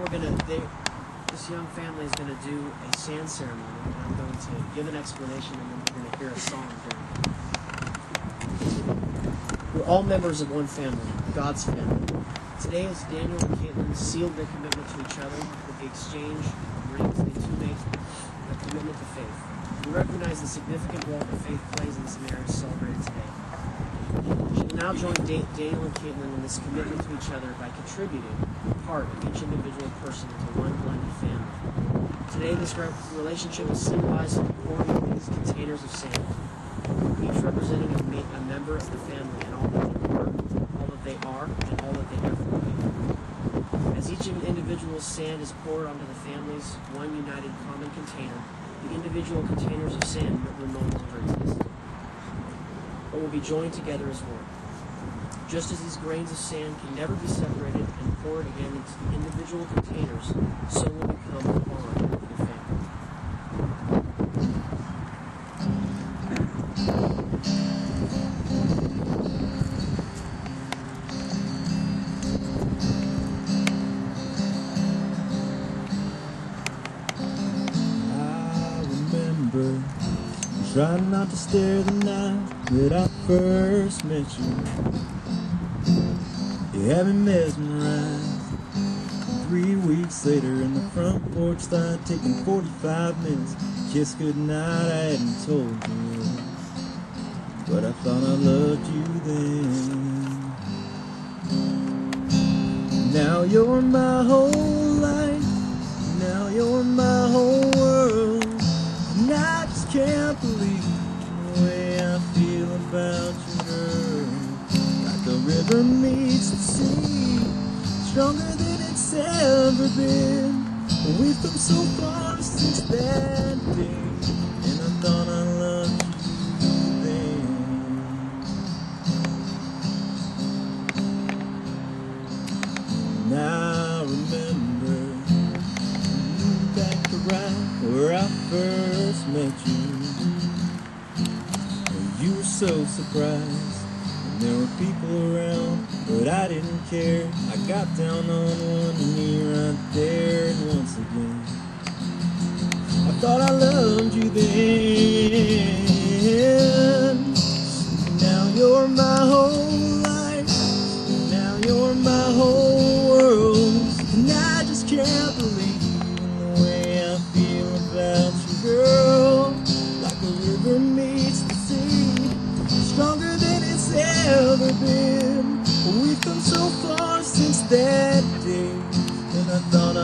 we're gonna. They, this young family is gonna do a sand ceremony, and I'm going to give an explanation, and then we're gonna hear a song during. We're all members of one family, God's family. Today, as Daniel and Caitlin sealed their commitment to each other with the exchange of rings, they too made a commitment to faith. We recognize the significant role that faith plays in this marriage celebrated today. She will now join Daniel and Caitlin in this commitment to each other by contributing part of each individual person into one blended family. Today, this re- relationship is symbolized in the pouring of these containers of sand, each representing a, ma- a member of the family and all that they were, all that they are, and all that they ever will be. As each individual sand is poured onto the family's one united common container, the individual containers of sand will no longer exist, but will be joined together as one. Just as these grains of sand can never be separated and poured again into individual containers, so will become bond trying not to stare the night that I first met you. You had me mesmerized. Three weeks later, in the front porch light, taking 45 minutes, kiss goodnight. I hadn't told you, but I thought I loved you then. Now you're my whole stronger than it's ever been. We've come so far since that day, and I thought I loved you then. And I remember back around where I first met you. You were so surprised. There were people around, but I didn't care. I got down on one knee right there, and once again, I thought I loved you then. Now you're my whole life. Now you're my whole world. And I just can't believe been. We've come so far since that day, and I thought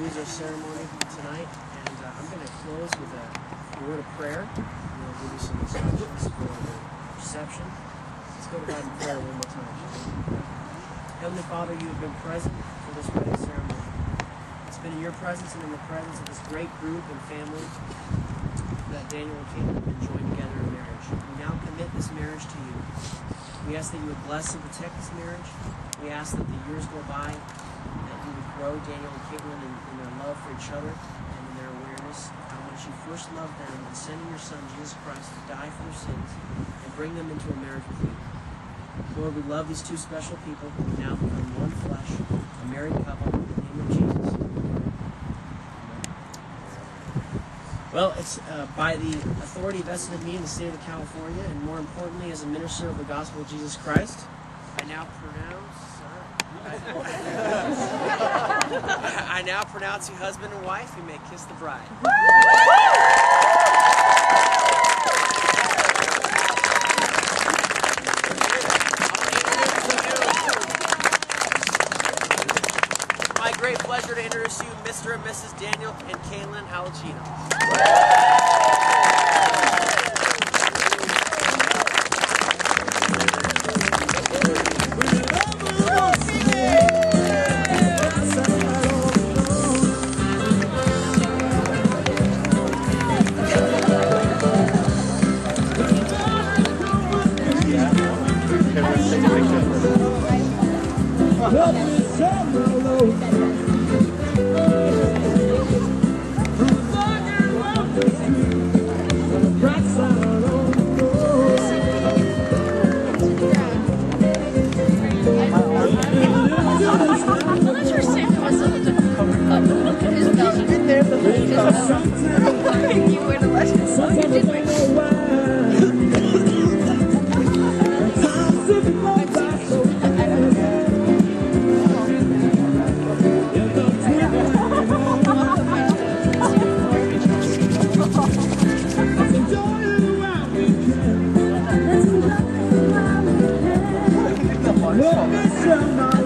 Our ceremony tonight, and uh, I'm going to close with a, word of prayer. I'll give you some instructions for the reception. Let's go to God in prayer one more time. Heavenly Father, you have been present for this wedding ceremony. It's been in your presence and in the presence of this great group and family that Daniel and Caitlin have been joined together in marriage. We now commit this marriage to you. We ask that you would bless and protect this marriage. We ask that the years go by, grow Daniel and Caitlin in, in their love for each other and in their awareness how much you first loved them and sending your Son, Jesus Christ, to die for their sins and bring them into a marriage with you. Lord, we love these two special people who now become one flesh, a married couple, in the name of Jesus. Well, it's uh, by the authority vested in me in the state of California, and more importantly, as a minister of the gospel of Jesus Christ, I now pronounce. Uh, now pronounce you husband and wife. You may kiss the bride. My great pleasure to introduce you, Mr. and Mrs. Daniel and Caitlin Aulicino. I'm I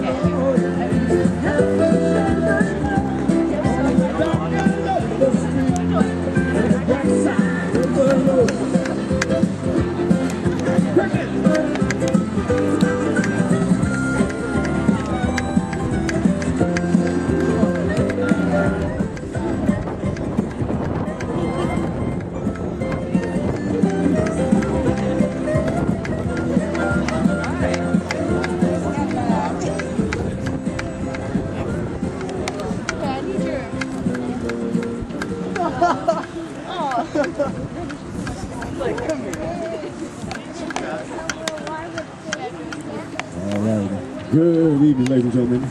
Good evening, ladies and gentlemen.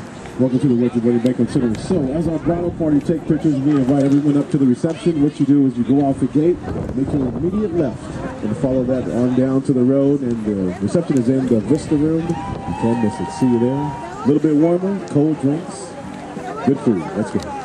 Welcome to the What's Your Buddy Banquet Center. So, as our bridal party take pictures, we invite everyone up to the reception. What you do is you go off the gate, make your immediate left, and follow that on down to the road. And the reception is in the Vista Room. You can't miss it. See you there. A little bit warmer, cold drinks, good food. Let's go.